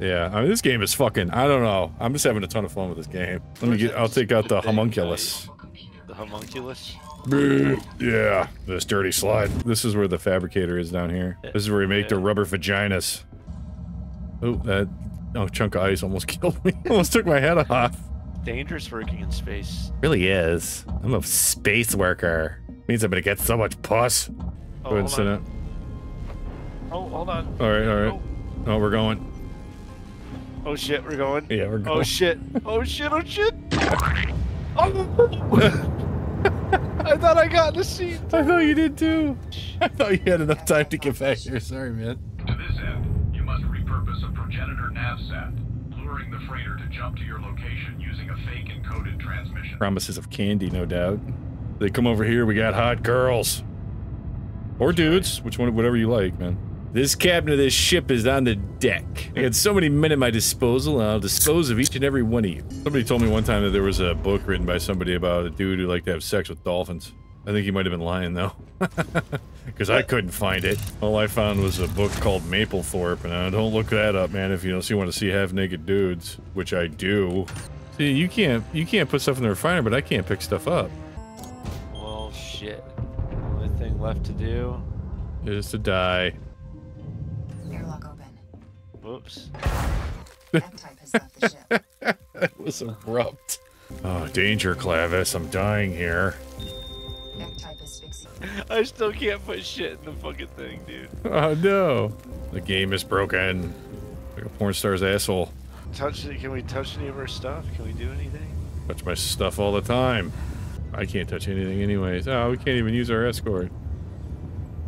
Yeah, I mean this game is fucking. I don't know. I'm just having a ton of fun with this game. Let me get. I'll take out the homunculus. The homunculus. Yeah, this dirty slide. This is where the fabricator is down here. This is where we make the rubber vaginas. Oh, that oh chunk of ice almost killed me. almost took my head off. Dangerous working in space. Really is. I'm a space worker. Means I'm gonna get so much puss. Oh, Go ahead and hold sit on. up. Oh, hold on. All right, all right. Oh, Oh, we're going. Oh shit, we're going. Yeah, we're oh, going. Oh shit. Oh shit. Oh shit. Oh. I thought I got in the seat. I thought you did too. I thought you had enough time to get back here. Sorry, man. To this end, you must repurpose a progenitor navsat, luring the freighter to jump to your location using a fake encoded transmission. Promises of candy, no doubt. They come over here, we got hot girls. Or dudes, which one, whatever you like, man. This captain of this ship is on the deck. I got so many men at my disposal, and I'll dispose of each and every one of you. Somebody told me one time that there was a book written by somebody about a dude who liked to have sex with dolphins. I think he might have been lying, though. Because I couldn't find it. All I found was a book called Mapplethorpe, and uh, don't look that up, man, if you don't you want to see half-naked dudes, which I do. See, you can't you can't put stuff in the refiner, but I can't pick stuff up. Well, shit. Only thing left to do. Is to die. Airlock open. Whoops. F-type has left the ship. That was abrupt. Oh, danger, Clavis. I'm dying here. F-type asphyxia. I still can't put shit in the fucking thing, dude. Oh no. The game is broken. Like a porn star's asshole. Touch it. Can we touch any of our stuff? Can we do anything? Touch my stuff all the time. I can't touch anything anyways. Oh, we can't even use our escort.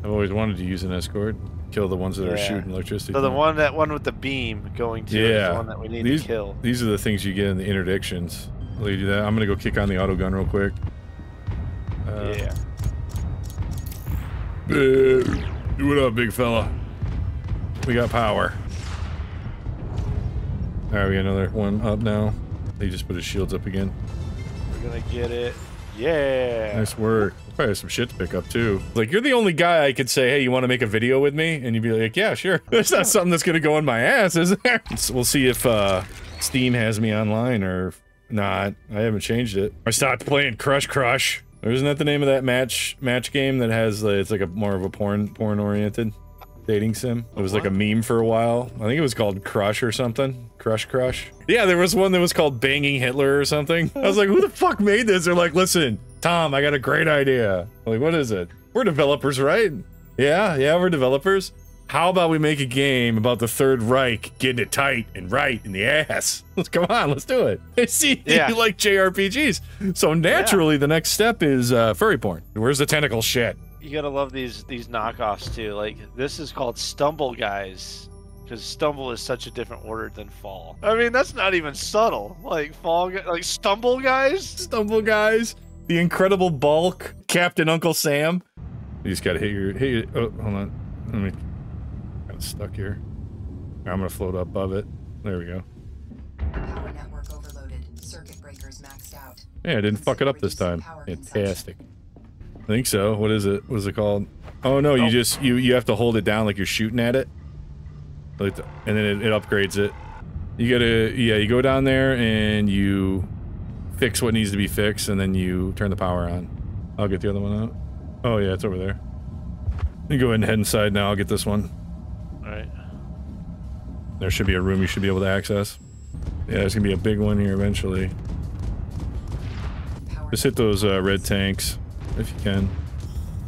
I've always wanted to use an escort. Kill the ones that are shooting electricity. So the one that one with the beam going to Yeah. the one that we need these, to kill. These are the things you get in the interdictions. Will you do that? I'm gonna go kick on the auto gun real quick. Uh, yeah. Uh, what up, big fella? We got power. Alright, we got another one up now. He just put his shields up again. We're gonna get it. Yeah. Nice work. Probably some shit to pick up too. Like, you're the only guy I could say, hey, you want to make a video with me? And you'd be like, yeah, sure. There's not something that's gonna go in my ass, is there? So we'll see if uh, Steam has me online or not. I haven't changed it. I stopped playing Crush Crush. Isn't that the name of that match match game that has uh, it's like a more of a porn porn oriented dating sim? It was like a meme for a while. I think it was called Crush or something. Crush Crush. Yeah, there was one that was called Banging Hitler or something. I was like, who the fuck made this? They're like, listen, Tom, I got a great idea. I'm like, what is it? We're developers, right? Yeah, yeah, we're developers. How about we make a game about the Third Reich getting it tight and right in the ass? Let's come on, let's do it. I see Yeah. you like JRPGs. So naturally, the next step is uh, furry porn. Where's the tentacle shit? You gotta love these these knockoffs too. Like this is called Stumble Guys, because Stumble is such a different word than Fall. I mean that's not even subtle. Like Fall, Gu- like Stumble Guys. Stumble guys, the Incredible Bulk, Captain Uncle Sam. You just gotta hit your hit your. Oh, hold on. Let me. Got stuck here. I'm gonna float up above it. There we go. Power network overloaded. Circuit breakers maxed out. Yeah, I didn't fuck it up this time. Fantastic. I think so. What is it? What is it called? Oh no, you Oh. just you you have to hold it down like you're shooting at it, like the- and then it, it upgrades it. You gotta yeah, you go down there and you fix what needs to be fixed, and then you turn the power on. I'll get the other one out. Oh yeah, it's over there. You go ahead and head inside now. I'll get this one. All right. There should be a room you should be able to access. Yeah, there's gonna be a big one here eventually. Just hit those uh, red tanks if you can.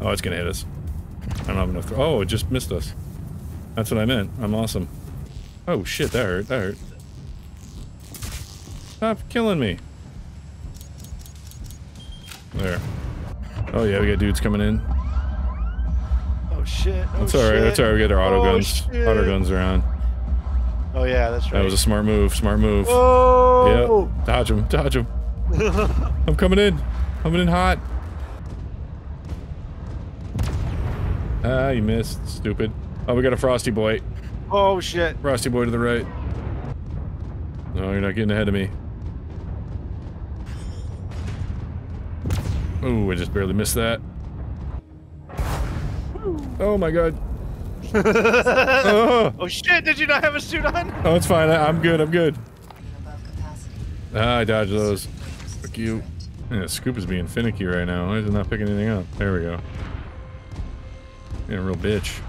Oh, it's gonna hit us. I don't have enough. oh, it just missed us. That's what I meant. I'm awesome. Oh shit, that hurt. That hurt. Stop killing me. There. Oh yeah, we got dudes coming in. Oh shit. Oh, That's alright. That's alright. We got our auto Oh, guns. shit. Auto guns around. Oh yeah, that's right. That was a smart move. Smart move. Oh! Yep. Dodge him. Dodge him. I'm coming in. Coming in hot. Ah, you missed. Stupid. Oh, we got a Frosty Boy. Oh shit. Frosty Boy to the right. No, you're not getting ahead of me. Ooh, I just barely missed that. Oh my god. oh, oh shit! Did you not have a suit on? oh, it's fine. I, I'm good. I'm good. Ah, I dodged those. Circuit breakers Fuck you. Yeah, Scoop is being finicky right now. Why is it not picking anything up? There we go. Yeah, real bitch.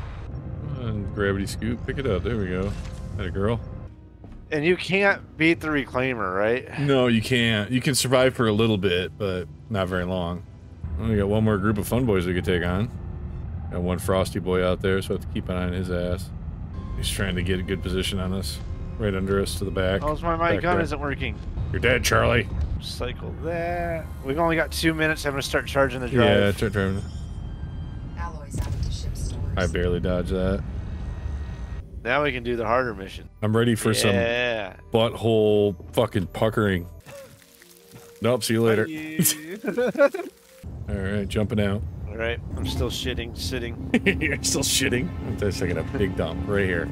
And gravity scoop, pick it up. There we go. That a girl. And you can't beat the reclaimer, right? No, you can't. You can survive for a little bit, but not very long. We got one more group of fun boys we could take on. Got one frosty boy out there, so I have to keep an eye on his ass. He's trying to get a good position on us. Right under us to the back. Oh, my my Back gun there. isn't working. You're dead, Charlie. Cycle that. We've only got two minutes. I'm gonna start charging the drive. Yeah, start driving. I barely dodged that. Now we can do the harder mission. I'm ready for some yeah. butthole fucking puckering. Nope, see you later. Alright, jumping out. All right, I'm still shitting, sitting. You're still shitting? I'm just taking a big dump right here.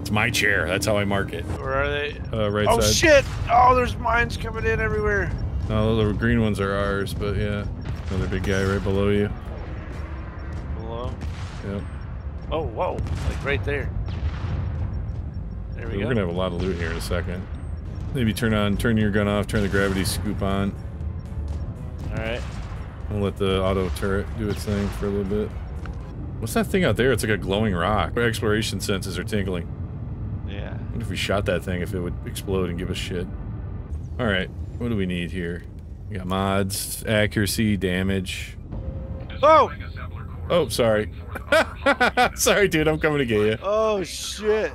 It's my chair. That's how I mark it. Where are they? Uh, right oh side. shit! Oh, there's mines coming in everywhere. No, the green ones are ours, but yeah. Another big guy right below you. Hello. Yep. Oh, whoa! Like right there. There we go. We're gonna have a lot of loot here in a second. Maybe turn on, turn your gun off, turn the gravity scoop on. All right. We'll let the auto turret do its thing for a little bit. What's that thing out there? It's like a glowing rock. Our exploration senses are tingling. Yeah. I wonder if we shot that thing, if it would explode and give us shit. Alright, what do we need here? We got mods, accuracy, damage. Oh! Destroying assembler cores. Oh, sorry. sorry, dude, I'm coming to get you. Oh shit!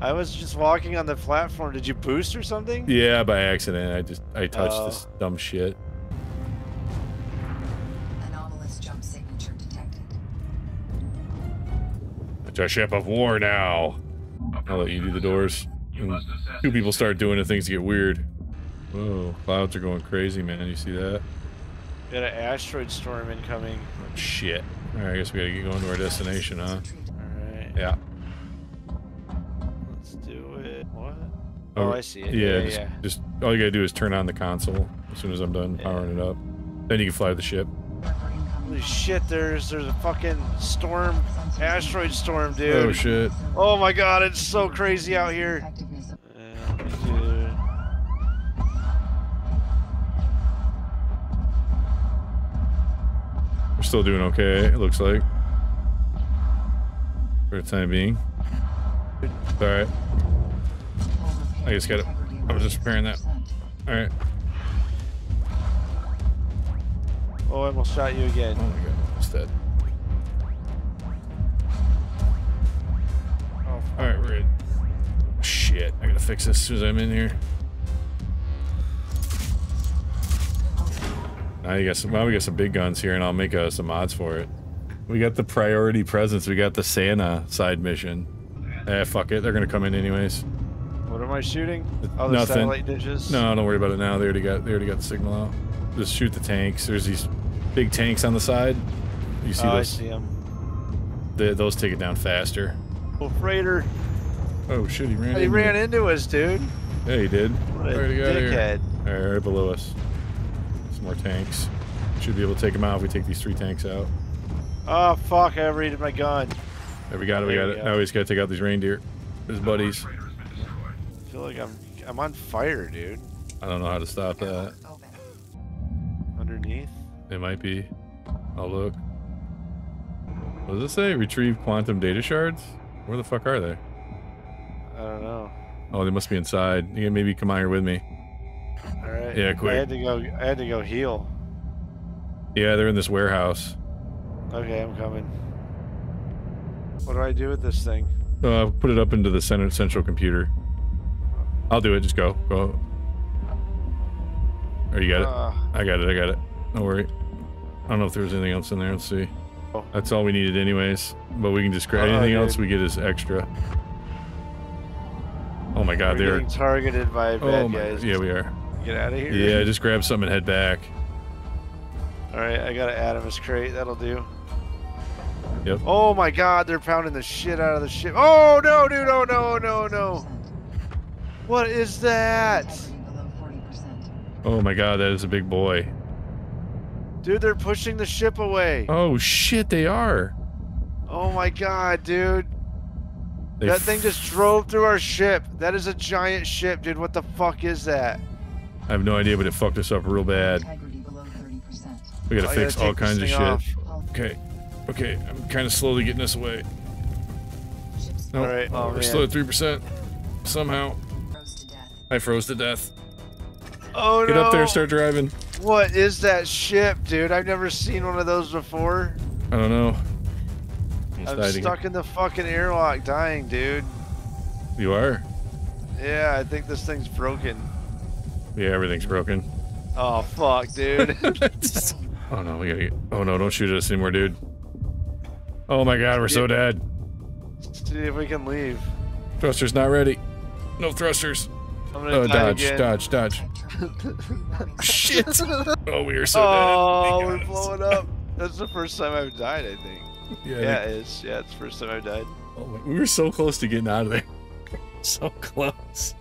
I was just walking on the platform. Did you boost or something? Yeah, by accident. I just, I touched Oh. this dumb shit. Anomalous jump signature detected. It's a ship of war now. I'll let you do the doors. And two people start doing it, things get weird. Whoa, clouds are going crazy, man. You see that? Got an asteroid storm incoming. Oh, shit. Alright, I guess we gotta get going to our destination, huh? Retrieved. All right. Yeah. Let's do it. What? Oh, oh, I see it. Yeah, Yeah, just, yeah. just all you gotta do is turn on the console as soon as I'm done Yeah. powering it up. Then you can fly the ship. Holy shit! There's there's a fucking storm, asteroid storm, dude. Oh shit. Oh my god, it's so crazy out here. Still doing okay, it looks like. For the time being. Alright. I just gotta- integrity I was just repairing that. Alright. Oh, I almost shot you again. Oh my god, what's dead. Oh, Alright, we're in. Shit, I gotta fix this as soon as I'm in here. Now you got some. Well, we got some big guns here, and I'll make uh, some mods for it. We got the priority presence. We got the Santa side mission. Eh, fuck it. They're gonna come in anyways. what am I shooting? Oh, the Nothing. satellite dishes. No, don't worry about it now. They already got. They already got the signal out. Just shoot the tanks. There's these big tanks on the side. You see Oh, I see them. They, those take it down faster. Oh, freighter. Oh shit! He ran. He into ran me. into us, dude. Yeah, he did. What a Alright, he got here. dickhead. All right, right below us. Some more tanks. Should be able to take them out if we take these three tanks out. Oh fuck! I overheated my gun. There we got it. We There got we it. go. Now we just gotta take out these reindeer. His buddies. Freighter has been destroyed. I feel like I'm I'm on fire, dude. I don't know how to stop that. Underneath. It might be. I'll look. What does it say? Retrieve quantum data shards? Where the fuck are they? I don't know. Oh, they must be inside. You can maybe come out here with me. All right. Yeah, quick. I had to go. I had to go heal. Yeah, they're in this warehouse. Okay, I'm coming. What do I do with this thing? Uh, put it up into the center central computer. I'll do it. Just go. Go. Oh, you got it. Uh, I got it. I got it. Don't worry. I don't know if there was anything else in there. Let's see. Oh. That's all we needed, anyways. But we can just grab Oh, anything dude. else we get is extra. Oh my God, we're they're. targeted by bad Oh my. guys. Yeah, we are. Get out of here. Yeah, just grab something and head back. All right, I got an Adamus crate. That'll do. Yep. Oh my God, they're pounding the shit out of the ship. Oh no, dude! Oh no, no, no! What is that? Integrity below 40%. Oh my God, that is a big boy. Dude, they're pushing the ship away. Oh shit, they are. Oh my god, dude. They that thing just drove through our ship. That is a giant ship, dude. What the fuck is that? I have no idea, but it fucked us up real bad. Integrity below 30%. We gotta I fix gotta all kinds of shit. off. Okay, okay, I'm kind of slowly getting us away. ships No, Alright, oh, we're man. still at three percent. Somehow, froze. I froze to death. Oh Get no! up there, start driving. What is that ship, dude? I've never seen one of those before. I don't know. I'm stuck in the fucking airlock, dying, dude. You are? Yeah, I think this thing's broken. Yeah, everything's broken. Oh fuck, dude. oh no, we gotta get. Oh no, don't shoot at us anymore, dude. Oh my god, we're so dead. See if we can leave. Thrusters not ready. No thrusters. I'm gonna Oh, die dodge, again. dodge, dodge. Shit. Oh, we are so oh, dead. Oh, we're Thank blowing up. That's the first time I've died, I think. Yeah, Yeah, it is. Yeah, it's the first time I've died. Oh my- we were so close to getting out of there. so close.